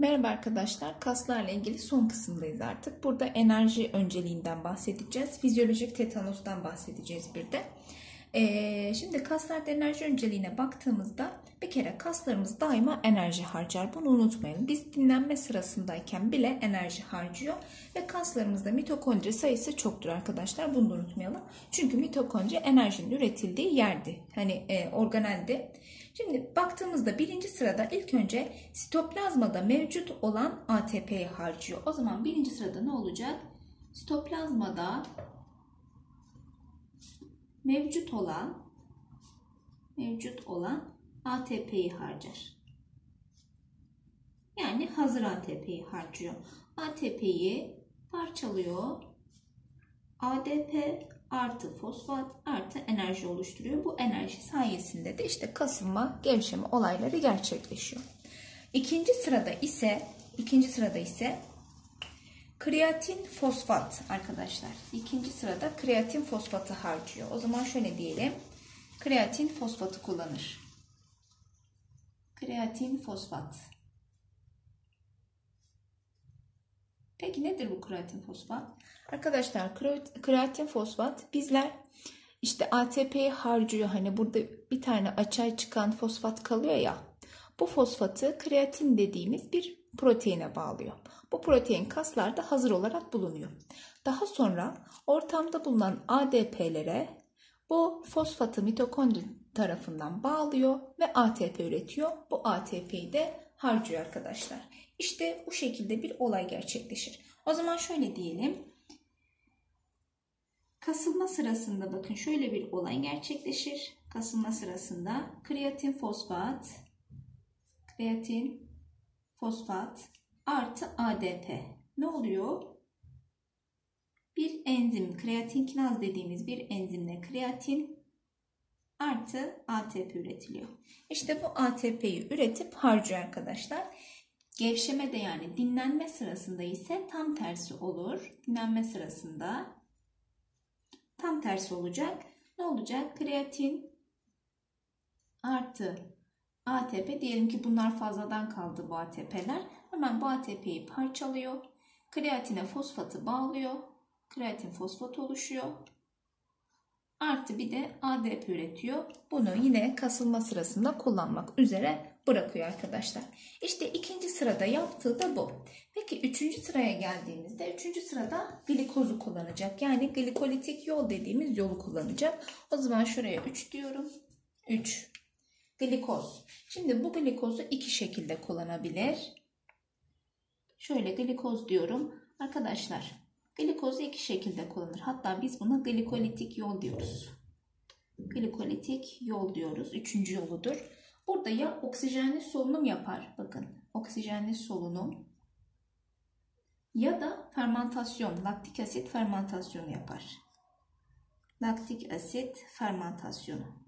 Merhaba arkadaşlar, kaslarla ilgili son kısımdayız artık. Burada enerji önceliğinden bahsedeceğiz. Fizyolojik tetanostan bahsedeceğiz bir de. Ee, şimdi kaslarda enerji önceliğine baktığımızda bir kere kaslarımız daima enerji harcar. Bunu unutmayın. Biz dinlenme sırasındayken bile enerji harcıyor ve kaslarımızda mitokondri sayısı çoktur arkadaşlar. Bunu da unutmayalım. Çünkü mitokondri enerjinin üretildiği yerdi. Hani e, organeldi. Şimdi baktığımızda birinci sırada ilk önce sitoplazmada mevcut olan ATP'yi harcıyor. O zaman birinci sırada ne olacak? Sitoplazmada mevcut olan mevcut olan ATP'yi harcar. Yani hazır ATP'yi harcıyor. ATP'yi parçalıyor. ADP artı fosfat artı enerji oluşturuyor. Bu enerji sayesinde de işte kasılma, gevşeme olayları gerçekleşiyor. İkinci sırada ise ikinci sırada ise kreatin fosfat arkadaşlar. İkinci sırada kreatin fosfatı harcıyor. O zaman şöyle diyelim. Kreatin fosfatı kullanır. Kreatin fosfat. Peki nedir bu kreatin fosfat? Arkadaşlar kreatin fosfat bizler işte ATP'yi harcıyor. Hani burada bir tane açay çıkan fosfat kalıyor ya. Bu fosfatı kreatin dediğimiz bir proteine bağlıyor. Bu protein kaslarda hazır olarak bulunuyor. Daha sonra ortamda bulunan ADP'lere bu fosfatı mitokondri tarafından bağlıyor ve ATP üretiyor. Bu ATP'yi de harcıyor arkadaşlar. İşte bu şekilde bir olay gerçekleşir. O zaman şöyle diyelim. Kasılma sırasında bakın şöyle bir olay gerçekleşir. Kasılma sırasında kreatin fosfat, kreatin fosfat artı ADP ne oluyor? Bir enzim, kreatin kinaz dediğimiz bir enzimle kreatin artı ATP üretiliyor. İşte bu ATP'yi üretip harcıyor arkadaşlar. Gevşeme de yani dinlenme sırasında ise tam tersi olur. Dinlenme sırasında tam tersi olacak. Ne olacak? Kreatin artı ATP diyelim ki bunlar fazladan kaldı bu ATP'ler. Hemen bu ATP'yi parçalıyor. Kreatine fosfatı bağlıyor. Kreatin fosfat oluşuyor. Artı bir de ADP üretiyor. Bunu yine kasılma sırasında kullanmak üzere bırakıyor arkadaşlar. İşte ikinci sırada yaptığı da bu. Peki üçüncü sıraya geldiğimizde üçüncü sırada glikozu kullanacak. Yani glikolitik yol dediğimiz yolu kullanacak. O zaman şuraya 3 diyorum. 3. Glikoz. Şimdi bu glikozu iki şekilde kullanabilir. Şöyle glikoz diyorum. Arkadaşlar glikozu iki şekilde kullanır. Hatta biz buna glikolitik yol diyoruz. Glikolitik yol diyoruz. Üçüncü yoludur. Burada ya oksijenli solunum yapar. Bakın oksijenli solunum ya da fermentasyon, laktik asit fermentasyonu yapar. Laktik asit fermentasyonu.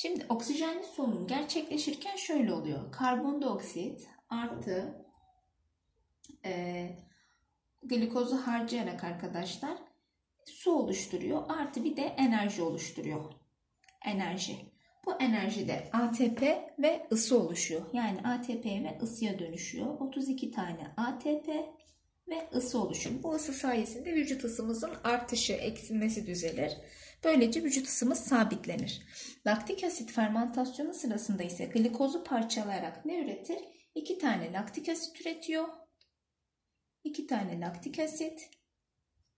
Şimdi oksijenli solunum gerçekleşirken şöyle oluyor. Karbondioksit artı e, glikozu harcayarak arkadaşlar su oluşturuyor. Artı bir de enerji oluşturuyor. Enerji. Bu enerjide ATP ve ısı oluşuyor. Yani ATP ve ısıya dönüşüyor. 32 tane ATP ve ısı oluşuyor. Bu ısı sayesinde vücut ısımızın artışı, eksilmesi düzelir. Böylece vücut ısımız sabitlenir. Laktik asit fermentasyonu sırasında ise glikozu parçalayarak ne üretir? 2 tane laktik asit üretiyor. 2 tane laktik asit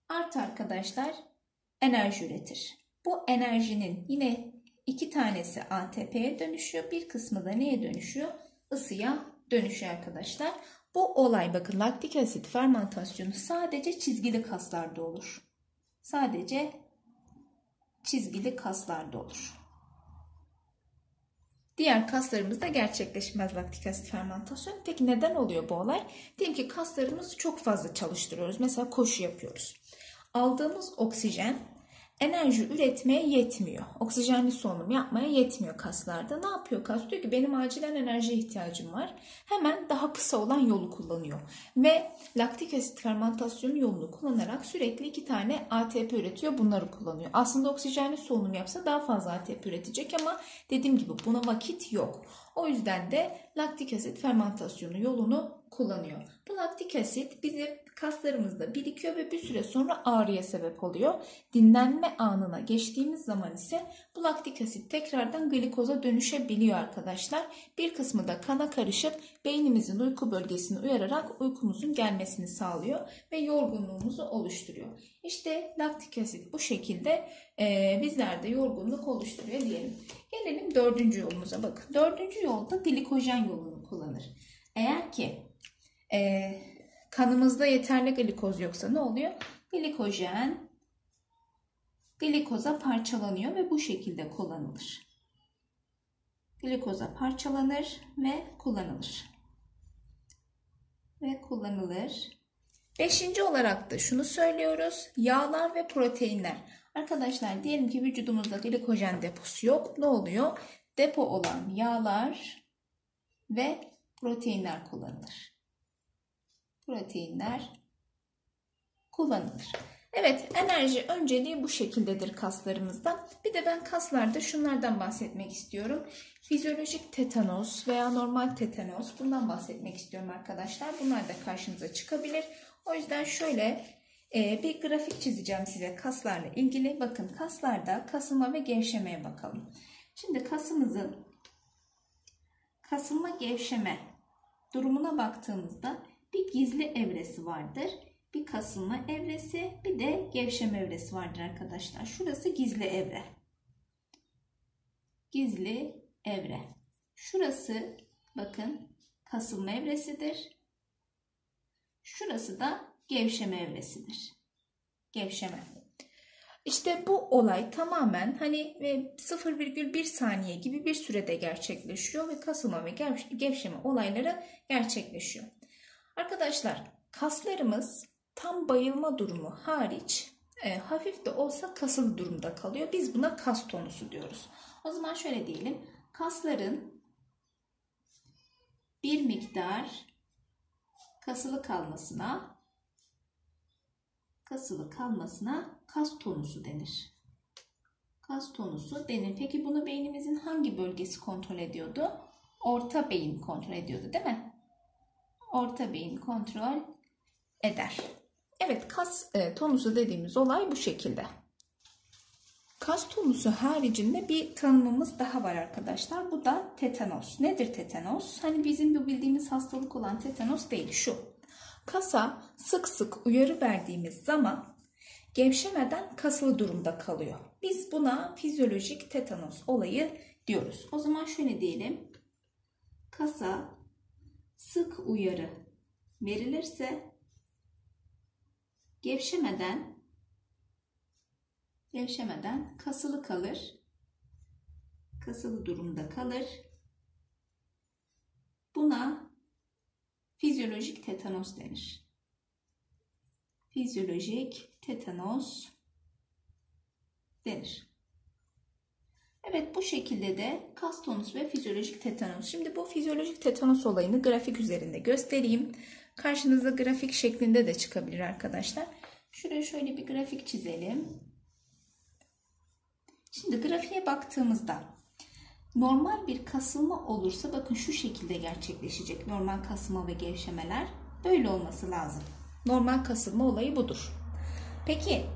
artı arkadaşlar enerji üretir. Bu enerjinin yine iki tanesi ATP'ye dönüşüyor. Bir kısmı da neye dönüşüyor? Isıya dönüşüyor arkadaşlar. Bu olay bakın laktik asit fermentasyonu sadece çizgili kaslarda olur. Sadece çizgili kaslarda olur. Diğer kaslarımızda gerçekleşmez laktik asit fermentasyon. Peki neden oluyor bu olay? Diyelim ki kaslarımızı çok fazla çalıştırıyoruz. Mesela koşu yapıyoruz. Aldığımız oksijen enerji üretmeye yetmiyor. Oksijenli solunum yapmaya yetmiyor kaslarda. Ne yapıyor kas? Diyor ki benim acilen enerjiye ihtiyacım var. Hemen daha kısa olan yolu kullanıyor. Ve laktik asit fermentasyonu yolunu kullanarak sürekli iki tane ATP üretiyor. Bunları kullanıyor. Aslında oksijenli solunum yapsa daha fazla ATP üretecek ama dediğim gibi buna vakit yok. O yüzden de laktik asit fermentasyonu yolunu kullanıyor. Bu laktik asit bizim kaslarımızda birikiyor ve bir süre sonra ağrıya sebep oluyor. Dinlenme anına geçtiğimiz zaman ise bu laktik asit tekrardan glikoza dönüşebiliyor arkadaşlar. Bir kısmı da kana karışıp beynimizin uyku bölgesini uyararak uykumuzun gelmesini sağlıyor ve yorgunluğumuzu oluşturuyor. İşte laktik asit bu şekilde e, bizlerde yorgunluk oluşturuyor diyelim. Gelelim dördüncü yolumuza bakın. Dördüncü yolda glikojen yolunu kullanır. Eğer ki e, kanımızda yeterli glikoz yoksa ne oluyor? Glikojen glikoza parçalanıyor ve bu şekilde kullanılır. Glikoza parçalanır ve kullanılır. Ve kullanılır. Beşinci olarak da şunu söylüyoruz. Yağlar ve proteinler. Arkadaşlar diyelim ki vücudumuzda glikojen deposu yok. Ne oluyor? Depo olan yağlar ve proteinler kullanılır proteinler kullanılır. Evet enerji önceliği bu şekildedir kaslarımızda. Bir de ben kaslarda şunlardan bahsetmek istiyorum. Fizyolojik tetanos veya normal tetanos bundan bahsetmek istiyorum arkadaşlar. Bunlar da karşınıza çıkabilir. O yüzden şöyle e, bir grafik çizeceğim size kaslarla ilgili. Bakın kaslarda kasılma ve gevşemeye bakalım. Şimdi kasımızın kasılma gevşeme durumuna baktığımızda bir gizli evresi vardır. Bir kasılma evresi bir de gevşeme evresi vardır arkadaşlar. Şurası gizli evre. Gizli evre. Şurası bakın kasılma evresidir. Şurası da gevşeme evresidir. Gevşeme. İşte bu olay tamamen hani 0,1 saniye gibi bir sürede gerçekleşiyor ve kasılma ve gevşeme olayları gerçekleşiyor. Arkadaşlar kaslarımız tam bayılma durumu hariç e, hafif de olsa kasılı durumda kalıyor. Biz buna kas tonusu diyoruz. O zaman şöyle diyelim. Kasların bir miktar kasılı kalmasına kasılı kalmasına kas tonusu denir. Kas tonusu denir. Peki bunu beynimizin hangi bölgesi kontrol ediyordu? Orta beyin kontrol ediyordu değil mi? Orta beyin kontrol eder. Evet kas e, tonusu dediğimiz olay bu şekilde. Kas tonusu haricinde bir tanımımız daha var arkadaşlar. Bu da tetanos. Nedir tetanos? Hani bizim bu bildiğimiz hastalık olan tetanos değil şu. Kasa sık sık uyarı verdiğimiz zaman gevşemeden kasılı durumda kalıyor. Biz buna fizyolojik tetanos olayı diyoruz. O zaman şöyle diyelim. Kasa sık uyarı verilirse gevşemeden gevşemeden kasılı kalır. Kasılı durumda kalır. Buna fizyolojik tetanos denir. Fizyolojik tetanos denir. Evet bu şekilde de kas tonus ve fizyolojik tetanos. Şimdi bu fizyolojik tetanos olayını grafik üzerinde göstereyim. Karşınıza grafik şeklinde de çıkabilir arkadaşlar. Şuraya şöyle bir grafik çizelim. Şimdi grafiğe baktığımızda normal bir kasılma olursa bakın şu şekilde gerçekleşecek. Normal kasılma ve gevşemeler böyle olması lazım. Normal kasılma olayı budur. Peki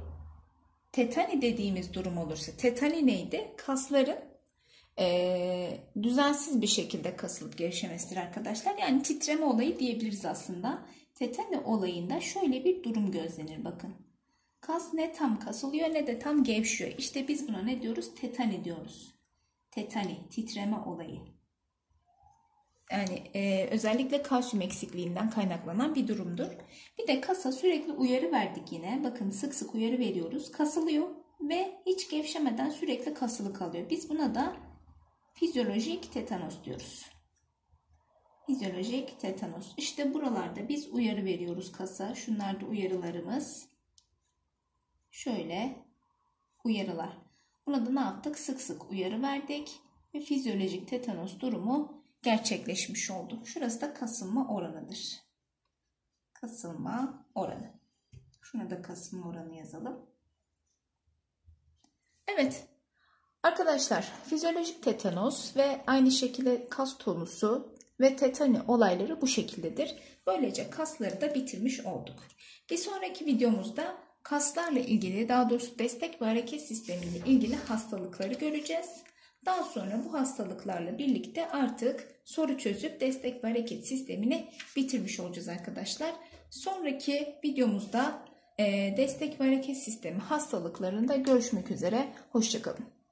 tetani dediğimiz durum olursa tetani neydi? Kasların e, düzensiz bir şekilde kasılıp gevşemesidir arkadaşlar. Yani titreme olayı diyebiliriz aslında. Tetani olayında şöyle bir durum gözlenir bakın. Kas ne tam kasılıyor ne de tam gevşiyor. İşte biz buna ne diyoruz? Tetani diyoruz. Tetani, titreme olayı. Yani e, özellikle kalsiyum eksikliğinden kaynaklanan bir durumdur. Bir de kasa sürekli uyarı verdik yine. Bakın sık sık uyarı veriyoruz. Kasılıyor ve hiç gevşemeden sürekli kasılı kalıyor. Biz buna da fizyolojik tetanos diyoruz. Fizyolojik tetanos. İşte buralarda biz uyarı veriyoruz kasa. Şunlar da uyarılarımız. Şöyle uyarılar. Buna da ne yaptık? Sık sık uyarı verdik ve fizyolojik tetanos durumu gerçekleşmiş oldu. Şurası da kasılma oranıdır. Kasılma oranı. Şuna da kasılma oranı yazalım. Evet. Arkadaşlar fizyolojik tetanos ve aynı şekilde kas tonusu ve tetani olayları bu şekildedir. Böylece kasları da bitirmiş olduk. Bir sonraki videomuzda kaslarla ilgili daha doğrusu destek ve hareket sistemiyle ilgili hastalıkları göreceğiz. Daha sonra bu hastalıklarla birlikte artık soru çözüp destek ve hareket sistemini bitirmiş olacağız arkadaşlar. Sonraki videomuzda destek ve hareket sistemi hastalıklarında görüşmek üzere. Hoşçakalın.